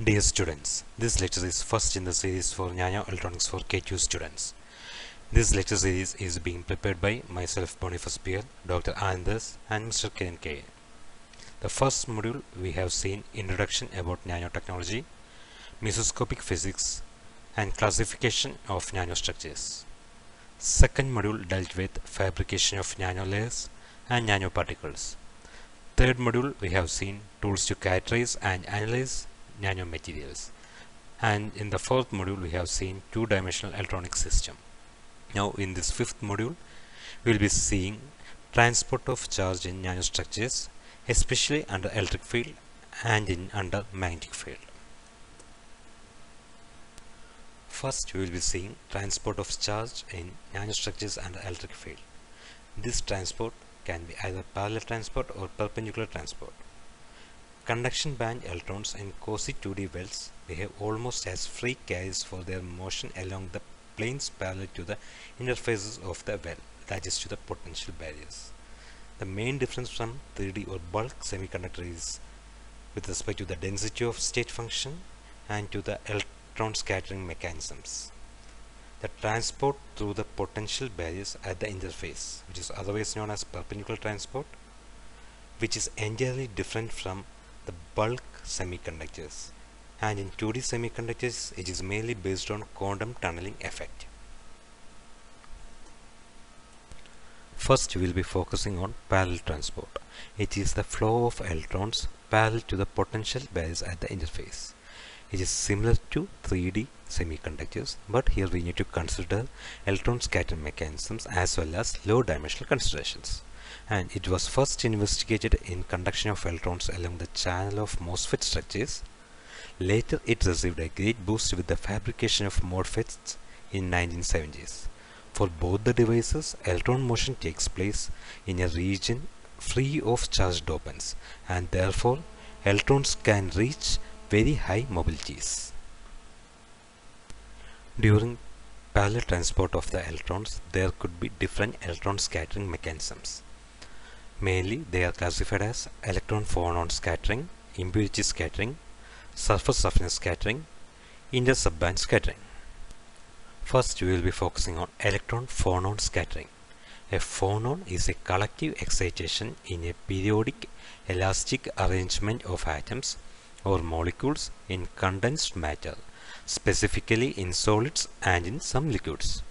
Dear students, this lecture is first in the series for Nano Electronics for KTU students. This lecture series is being prepared by myself Bonifus Pierre, Dr. Anandas and Mr. Kiran K. The first module we have seen introduction about nanotechnology, mesoscopic physics and classification of nanostructures. Second module dealt with fabrication of nanolayers and nanoparticles. Third module we have seen tools to characterize and analyze nanomaterials. And in the fourth module we have seen two-dimensional electronic system. Now in this fifth module we will be seeing transport of charge in nanostructures especially under electric field and in under magnetic field. First we will be seeing transport of charge in nanostructures under electric field. This transport can be either parallel transport or perpendicular transport. Conduction band electrons in quasi 2D wells behave almost as free carriers for their motion along the planes parallel to the interfaces of the well, that is to the potential barriers. The main difference from 3D or bulk semiconductor is with respect to the density of state function and to the electron scattering mechanisms. The transport through the potential barriers at the interface, which is otherwise known as perpendicular transport, which is entirely different from the bulk semiconductors and in 2D semiconductors it is mainly based on quantum tunneling effect. First we will be focusing on parallel transport. It is the flow of electrons parallel to the potential barriers at the interface. It is similar to 3D semiconductors but here we need to consider electron scattering mechanisms as well as low dimensional considerations and it was first investigated in conduction of electrons along the channel of MOSFET structures. Later it received a great boost with the fabrication of MODFETs in 1970s. For both the devices, electron motion takes place in a region free of charged dopants and therefore electrons can reach very high mobilities. During parallel transport of the electrons, there could be different electron scattering mechanisms. Mainly, they are classified as electron phonon scattering, impurity scattering, surface roughness scattering, inter-subband scattering. First, we will be focusing on electron phonon scattering. A phonon is a collective excitation in a periodic elastic arrangement of atoms or molecules in condensed matter, specifically in solids and in some liquids.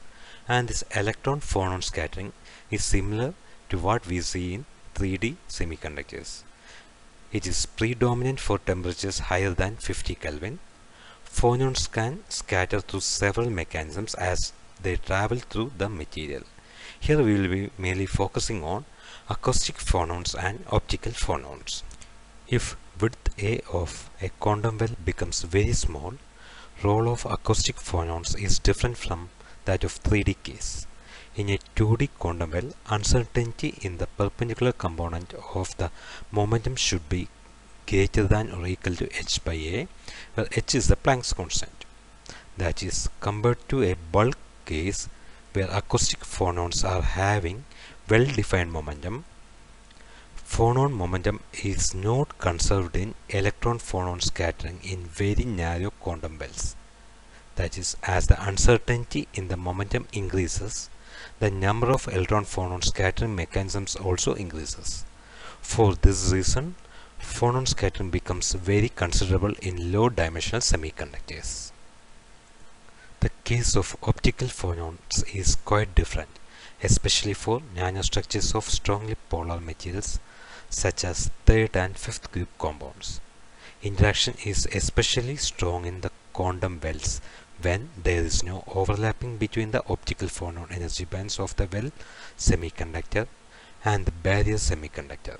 And this electron phonon scattering is similar to what we see in 3D semiconductors. It is predominant for temperatures higher than 50 Kelvin. Phonons can scatter through several mechanisms as they travel through the material. Here we will be mainly focusing on acoustic phonons and optical phonons. If width A of a quantum well becomes very small, role of acoustic phonons is different from that of 3D case. In a 2D quantum well, uncertainty in the perpendicular component of the momentum should be greater than or equal to h by a, where h is the Planck's constant. That is, compared to a bulk case where acoustic phonons are having well-defined momentum, phonon momentum is not conserved in electron phonon scattering in very narrow quantum wells. That is, as the uncertainty in the momentum increases, the number of electron phonon scattering mechanisms also increases. For this reason, phonon scattering becomes very considerable in low dimensional semiconductors. The case of optical phonons is quite different, especially for nanostructures of strongly polar materials such as third and fifth group compounds. Interaction is especially strong in the quantum wells when there is no overlapping between the optical phonon energy bands of the well semiconductor and the barrier semiconductor.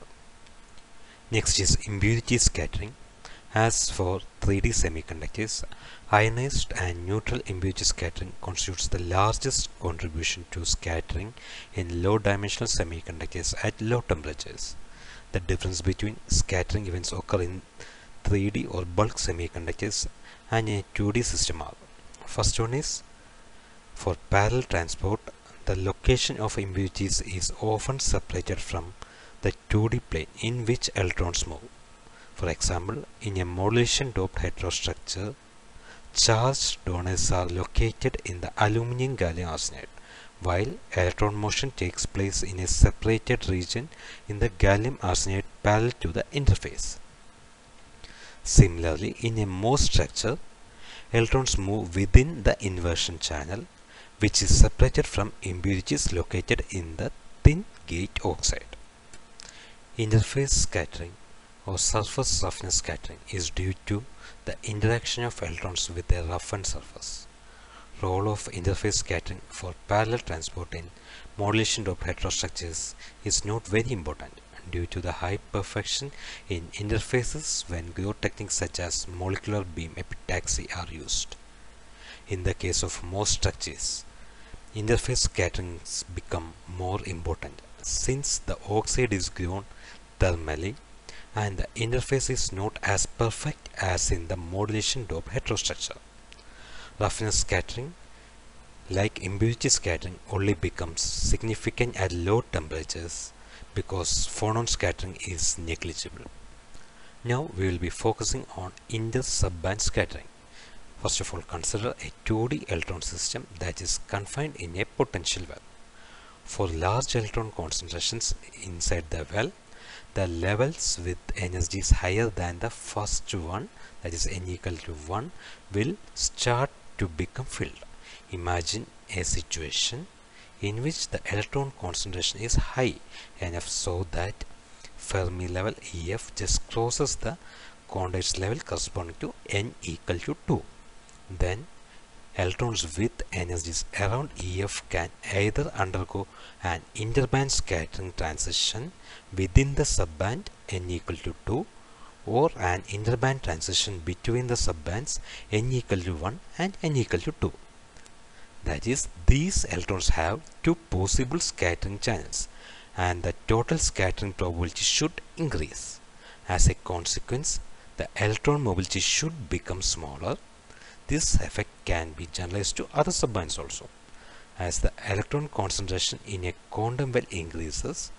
Next is impurity scattering. As for 3D semiconductors, ionized and neutral impurity scattering constitutes the largest contribution to scattering in low dimensional semiconductors at low temperatures. The difference between scattering events occur in 3D or bulk semiconductors and a 2D system are First one is for parallel transport, the location of impurities is often separated from the 2D plane in which electrons move. For example, in a modulation doped heterostructure, charged donors are located in the aluminum gallium arsenide, while electron motion takes place in a separated region in the gallium arsenide parallel to the interface. Similarly, in a MOS structure, electrons move within the inversion channel, which is separated from impurities located in the thin gate oxide. Interface scattering or surface roughness scattering is due to the interaction of electrons with a roughened surface. Role of interface scattering for parallel transport in modulation of heterostructures is not very important due to the high perfection in interfaces when growth techniques such as molecular beam epitaxy are used. In the case of MOS structures, interface scatterings become more important since the oxide is grown thermally and the interface is not as perfect as in the modulation dope heterostructure. Roughness scattering, like impurity scattering, only becomes significant at low temperatures because phonon scattering is negligible. Now we will be focusing on inter-subband scattering. First of all, consider a 2D electron system that is confined in a potential well. For large electron concentrations inside the well, the levels with energies higher than the first one that is n equal to 1 will start to become filled. Imagine a situation in which the electron concentration is high enough so that Fermi level EF just crosses the quantized level corresponding to n equal to 2. Then electrons with energies around EF can either undergo an interband scattering transition within the subband n equal to 2 or an interband transition between the subbands n equal to 1 and n equal to 2. That is, these electrons have two possible scattering channels and the total scattering probability should increase. As a consequence, the electron mobility should become smaller. This effect can be generalized to other subbands also. As the electron concentration in a quantum well increases,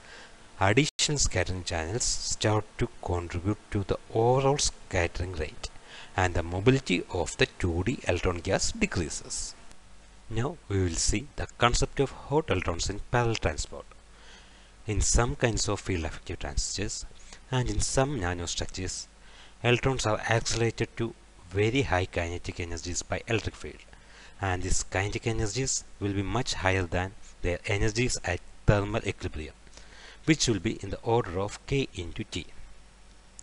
additional scattering channels start to contribute to the overall scattering rate and the mobility of the 2D electron gas decreases. Now we will see the concept of hot electrons in parallel transport. In some kinds of field effective transistors and in some nanostructures, electrons are accelerated to very high kinetic energies by electric field and these kinetic energies will be much higher than their energies at thermal equilibrium which will be in the order of k into t.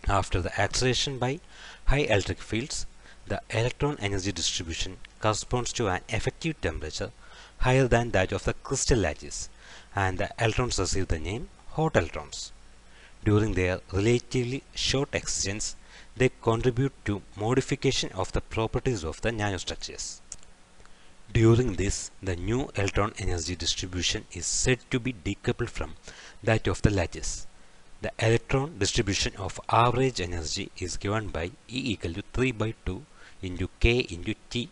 After the acceleration by high electric fields, the electron energy distribution corresponds to an effective temperature higher than that of the crystal lattice and the electrons receive the name hot electrons. During their relatively short existence, they contribute to modification of the properties of the nanostructures. During this, the new electron energy distribution is said to be decoupled from that of the lattice. The electron distribution of average energy is given by E equal to 3 by 2 into K into TE,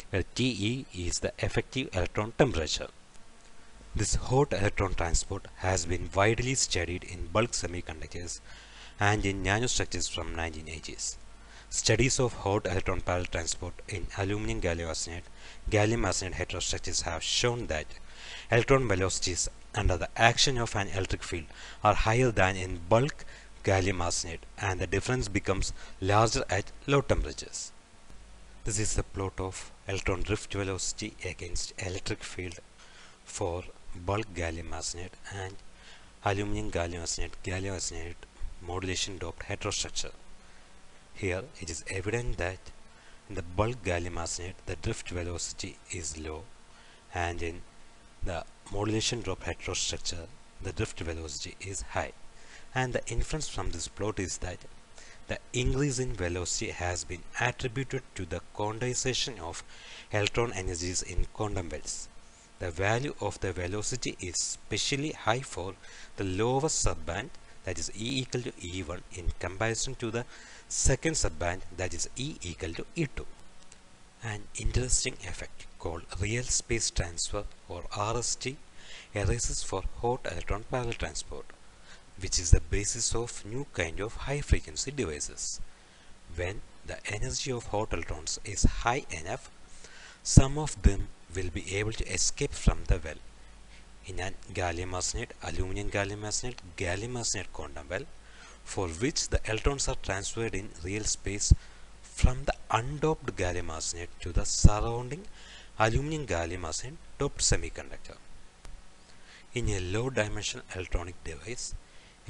Uh, where TE is the effective electron temperature. This hot electron transport has been widely studied in bulk semiconductors and in nanostructures from 1980s. Studies of hot electron parallel transport in aluminum gallium arsenide, gallium arsenide heterostructures have shown that electron velocities under the action of an electric field are higher than in bulk gallium arsenide and the difference becomes larger at low temperatures. This is the plot of electron drift velocity against electric field for bulk gallium arsenide and aluminum gallium arsenide gallium arsenide modulation doped heterostructure. Here it is evident that in the bulk gallium arsenide the drift velocity is low and in the modulation drop heterostructure the drift velocity is high and the inference from this plot is that the increase in velocity has been attributed to the condensation of electron energies in quantum wells. The value of the velocity is especially high for the lowest subband that is E equal to E1 in comparison to the second subband that is E equal to E2. An interesting effect called real space transfer or RST arises for hot electron parallel transport. Which is the basis of new kind of high frequency devices. When the energy of hot electrons is high enough, some of them will be able to escape from the well. In an gallium arsenide, aluminum gallium arsenide, gallium arsenide quantum well, for which the electrons are transferred in real space from the undoped gallium arsenide to the surrounding aluminum gallium arsenide doped semiconductor. In a low dimensional electronic device,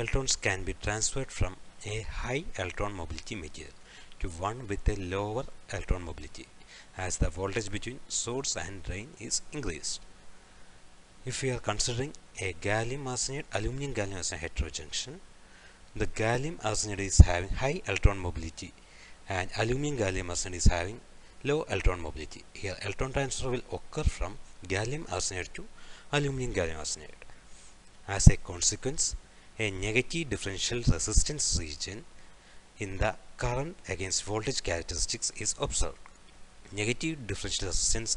electrons can be transferred from a high electron mobility material to one with a lower electron mobility as the voltage between source and drain is increased. If we are considering a gallium arsenide aluminum gallium arsenide heterojunction, the gallium arsenide is having high electron mobility and aluminum gallium arsenide is having low electron mobility. Here electron transfer will occur from gallium arsenide to aluminum gallium arsenide. As a consequence, a negative differential resistance region in the current against voltage characteristics is observed. Negative differential resistance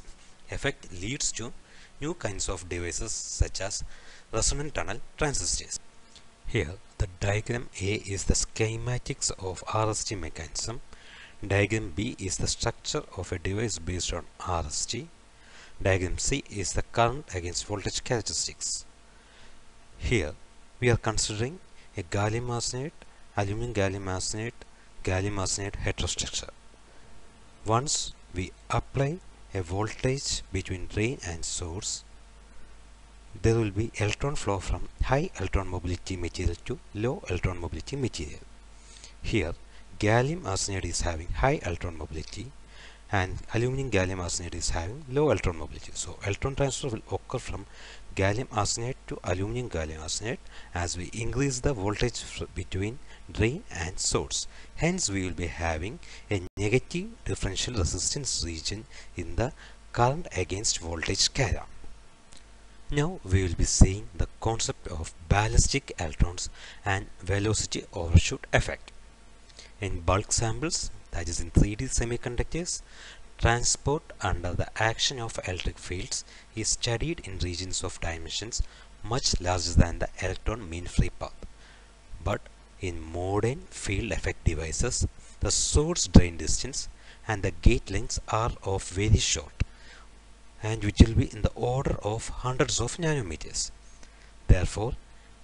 effect leads to new kinds of devices such as resonant tunnel transistors. Here the diagram A is the schematics of RST mechanism. Diagram B is the structure of a device based on RST. Diagram C is the current against voltage characteristics. Here we are considering a gallium arsenide, aluminum gallium arsenide, gallium arsenide heterostructure. Once we apply a voltage between drain and source, there will be electron flow from high electron mobility material to low electron mobility material. Here, gallium arsenide is having high electron mobility and aluminum gallium arsenide is having low electron mobility. So, electron transfer will occur from gallium arsenide to aluminum gallium arsenide as we increase the voltage between drain and source. Hence, we will be having a negative differential resistance region in the current against voltage carrier. Now we will be seeing the concept of ballistic electrons and velocity overshoot effect. In bulk samples, that is in 3D semiconductors, transport under the action of electric fields is studied in regions of dimensions much larger than the electron mean free path. But in modern field effect devices, the source drain distance and the gate lengths are of very short and which will be in the order of hundreds of nanometers. Therefore,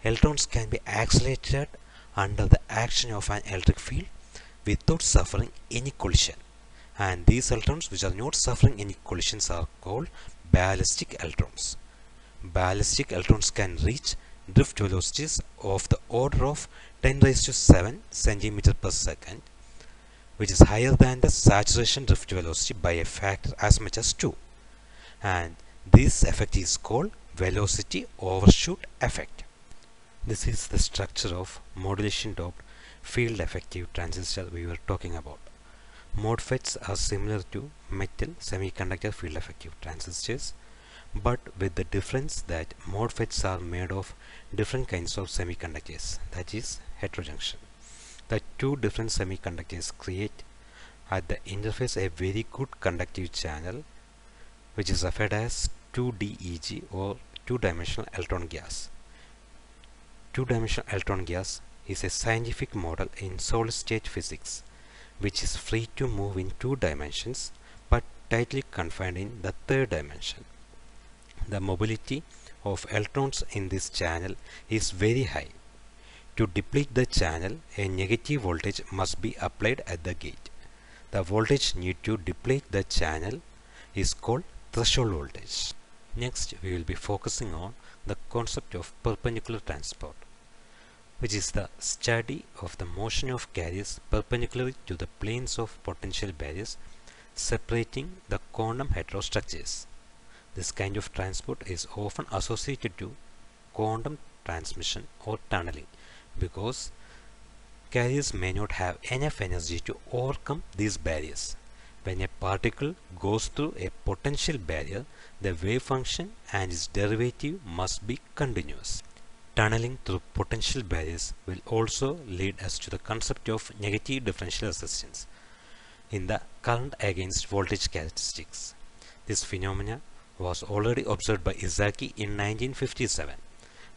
electrons can be accelerated under the action of an electric field without suffering any collision. And these electrons which are not suffering any collisions are called ballistic electrons. Ballistic electrons can reach drift velocities of the order of 10 raised to 7 centimeter per second which is higher than the saturation drift velocity by a factor as much as 2 and this effect is called velocity overshoot effect. This is the structure of modulation doped field effective transistor we were talking about. MODFETs are similar to metal semiconductor field effective transistors but with the difference that MODFETs are made of different kinds of semiconductors that is heterojunction. The two different semiconductors create at the interface a very good conductive channel which is referred as 2DEG or two-dimensional electron gas. Two-dimensional electron gas is a scientific model in solid-state physics which is free to move in two dimensions but tightly confined in the third dimension. The mobility of electrons in this channel is very high. To deplete the channel, a negative voltage must be applied at the gate. The voltage needed to deplete the channel is called threshold voltage. Next, we will be focusing on the concept of perpendicular transport, which is the study of the motion of carriers perpendicularly to the planes of potential barriers separating the quantum heterostructures. This kind of transport is often associated to quantum transmission or tunneling because carriers may not have enough energy to overcome these barriers. When a particle goes through a potential barrier, the wave function and its derivative must be continuous. Tunneling through potential barriers will also lead us to the concept of negative differential resistance in the current against voltage characteristics. This phenomena was already observed by Esaki in 1957.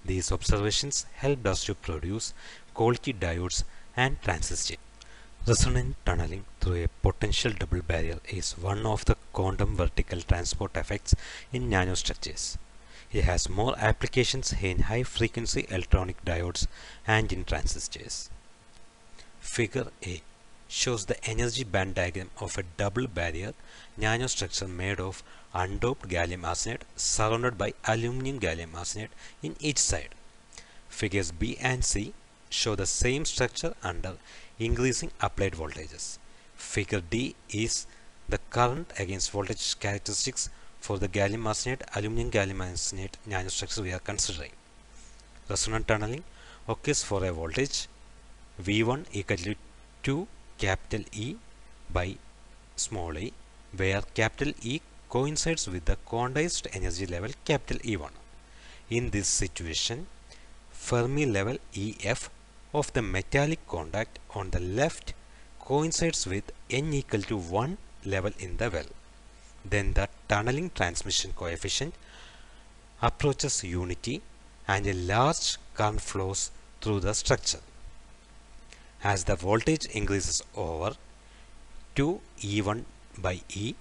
These observations helped us to produce quality diodes and transistors. Resonant tunneling through a potential double barrier is one of the quantum vertical transport effects in nanostructures. It has more applications in high frequency electronic diodes and in transistors. Figure A shows the energy band diagram of a double barrier nanostructure made of undoped gallium arsenide surrounded by aluminum gallium arsenide in each side. Figures B and C show the same structure under increasing applied voltages. Figure D is the current against voltage characteristics for the gallium arsenide aluminum gallium arsenide nanostructure we are considering. Resonant tunneling occurs for a voltage V1 equal to 2 capital E by small e where capital E coincides with the quantized energy level capital E1. In this situation, Fermi level EF of the metallic contact on the left coincides with n equal to 1 level in the well. Then the tunneling transmission coefficient approaches unity and a large current flows through the structure. As the voltage increases over 2 E1 by E,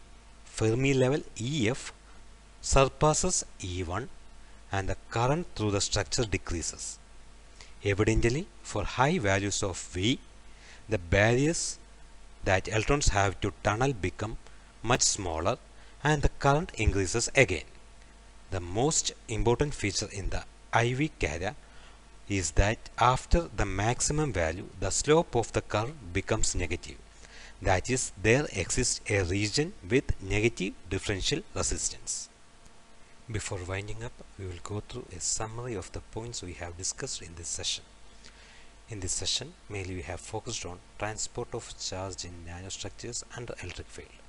Fermi level EF surpasses E1 and the current through the structure decreases. Evidently, for high values of V, the barriers that electrons have to tunnel become much smaller and the current increases again. The most important feature in the IV carrier is that after the maximum value, the slope of the curve becomes negative. That is, there exists a region with negative differential resistance. Before winding up, we will go through a summary of the points we have discussed in this session. In this session, mainly we have focused on transport of charge in nanostructures under electric field.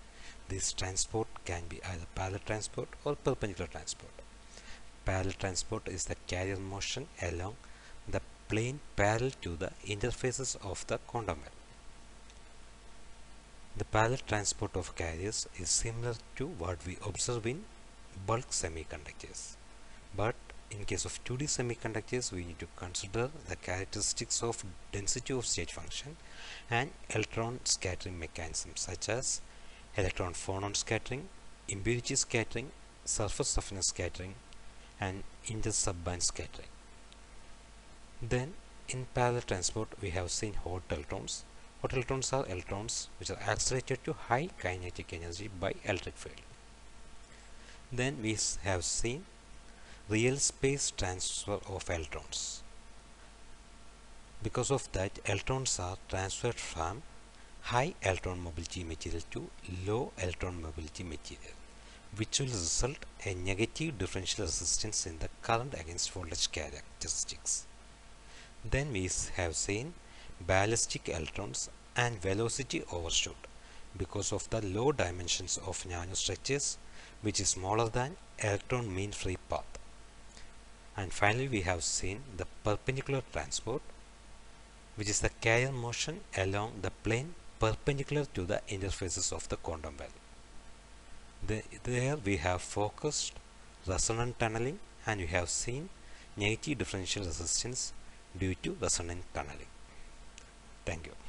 This transport can be either parallel transport or perpendicular transport. Parallel transport is the carrier motion along the plane parallel to the interfaces of the quantum well. The parallel transport of carriers is similar to what we observe in bulk semiconductors. But in case of 2D semiconductors, we need to consider the characteristics of density of state function and electron scattering mechanisms such as electron phonon scattering, impurity scattering, surface roughness scattering, and inter-subband scattering. Then in parallel transport we have seen hot electrons. Hot electrons are electrons which are accelerated to high kinetic energy by electric field. Then we have seen real space transfer of electrons. Because of that electrons are transferred from high electron mobility material to low electron mobility material which will result a negative differential resistance in the current against voltage characteristics. Then we have seen ballistic electrons and velocity overshoot because of the low dimensions of nanostructures which is smaller than electron mean free path. And finally we have seen the perpendicular transport which is the carrier motion along the plane perpendicular to the interfaces of the quantum well. The, there we have focused resonant tunneling and we have seen negative differential resistance due to resonant tunneling. Thank you.